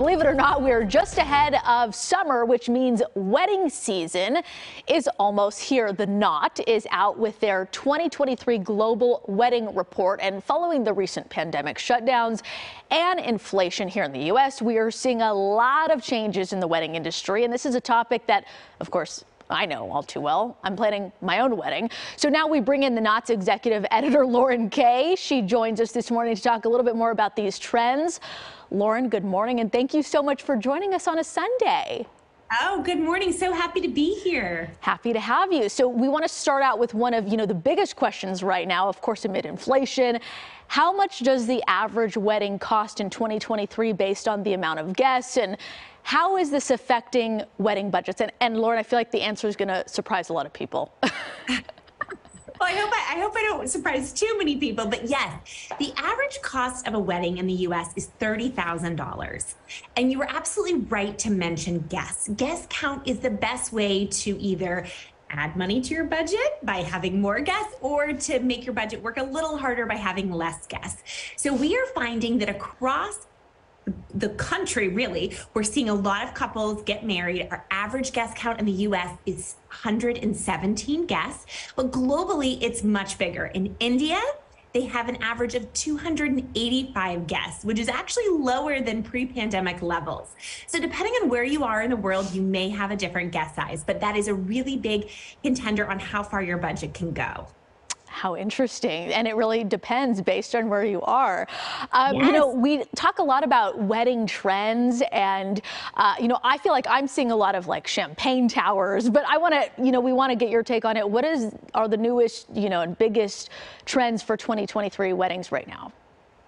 Believe it or not, we're just ahead of summer, which means wedding season is almost here. The Knot is out with their 2023 Global Wedding Report. And following the recent pandemic shutdowns and inflation here in the U.S., we are seeing a lot of changes in the wedding industry. And this is a topic that, of course, I know all too well. I'm planning my own wedding. So now we bring in the Knot's executive editor, Lauren Kay. She joins us this morning to talk a little bit more about these trends. Lauren, good morning, and thank you so much for joining us on a Sunday. Oh, good morning. So happy to be here. Happy to have you. So we want to start out with one of, you know, the biggest questions right now, of course, amid inflation. How much does the average wedding cost in 2023 based on the amount of guests and how is this affecting wedding budgets? And, and Lauren, I feel like the answer is going to surprise a lot of people. Well, I hope I, I, hope I don't surprise too many people, but yes, the average cost of a wedding in the U.S. is thirty thousand dollars, and you were absolutely right to mention guests. Guest count is the best way to either add money to your budget by having more guests or to make your budget work a little harder by having less guests. So we are finding that across the country really we're seeing a lot of couples get married our average guest count in the us is 117 guests but globally it's much bigger in india they have an average of 285 guests, which is actually lower than pre pandemic levels. So, depending on where you are in the world, you may have a different guest size, but that is a really big contender on how far your budget can go. How interesting. And it really depends based on where you are. Um, yes. You know, we talk a lot about wedding trends, and, uh, you know, I feel like I'm seeing a lot of like champagne towers, but I want to, you know, we want to get your take on it. What is, are the newest, you know, and biggest trends for 2023 weddings right now?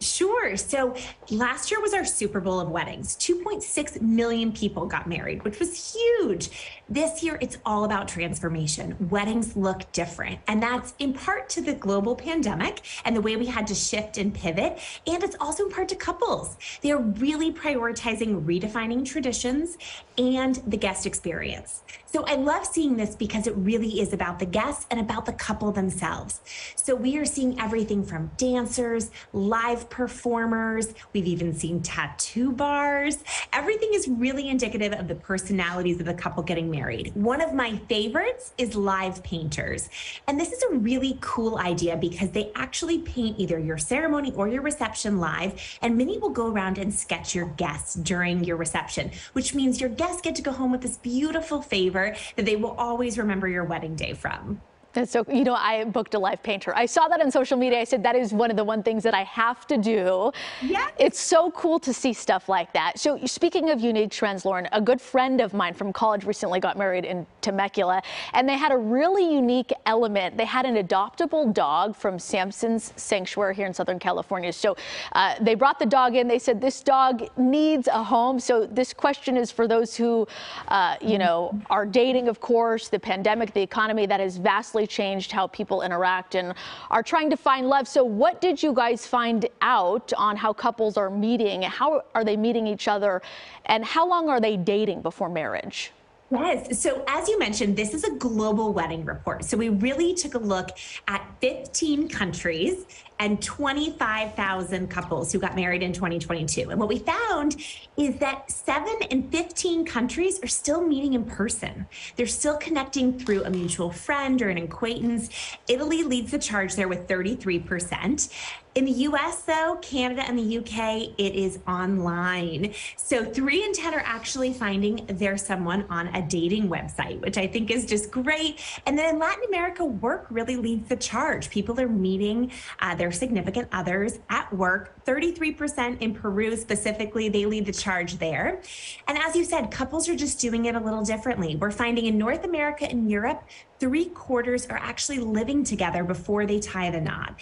Sure. So last year was our Super Bowl of weddings. 2.6 million people got married, which was huge. This year, it's all about transformation. Weddings look different. And that's in part to the global pandemic and the way we had to shift and pivot. And it's also in part to couples. They are really prioritizing redefining traditions and the guest experience. So I love seeing this because it really is about the guests and about the couple themselves. So we are seeing everything from dancers, live performers, we've even seen tattoo bars. Everything is really indicative of the personalities of the couple getting married. One of my favorites is live painters. And this is a really cool idea because they actually paint either your ceremony or your reception live, and many will go around and sketch your guests during your reception, which means your guests get to go home with this beautiful favor that they will always remember your wedding day from. That's so, you know, I booked a live painter. I saw that on social media. I said, that is one of the one things that I have to do. Yeah. It's so cool to see stuff like that. So speaking of unique trends, Lauren, a good friend of mine from college recently got married in Temecula, and they had a really unique element. They had an adoptable dog from Samson's Sanctuary here in Southern California. So uh, they brought the dog in. They said, this dog needs a home. So this question is for those who, uh, you know, are dating, of course, the pandemic, the economy that has vastly changed how people interact and are trying to find love. So, what did you guys find out on how couples are meeting? How are they meeting each other? And how long are they dating before marriage? Yes. So, as you mentioned, this is a global wedding report. So, we really took a look at 15 countries and 25,000 couples who got married in 2022. And what we found is that seven in 15 countries are still meeting in person. They're still connecting through a mutual friend or an acquaintance. Italy leads the charge there with 33%. In the US, though, Canada and the UK, it is online. So three in 10 are actually finding their someone on a dating website, which I think is just great. And then in Latin America, work really leads the charge. People are meeting uh, their significant others at work. 33% in Peru specifically, they lead the charge there. And as you said, couples are just doing it a little differently. We're finding in North America and Europe, three quarters are actually living together before they tie the knot.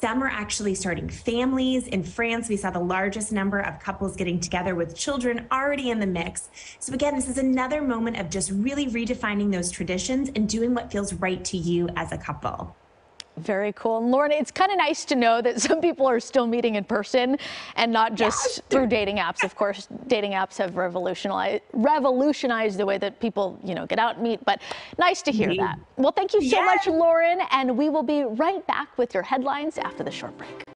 Some are actually starting families. In France, we saw the largest number of couples getting together with children already in the mix. So, again, this is another moment of just really redefining those traditions and doing what feels right to you as a couple. Very cool. And Lauren, it's kind of nice to know that some people are still meeting in person and not just through dating apps. Of course, dating apps have revolutionized revolutionized the way that people, you know, get out and meet, but nice to hear that. Well, thank you so much, Lauren, and we will be right back with your headlines after the short break.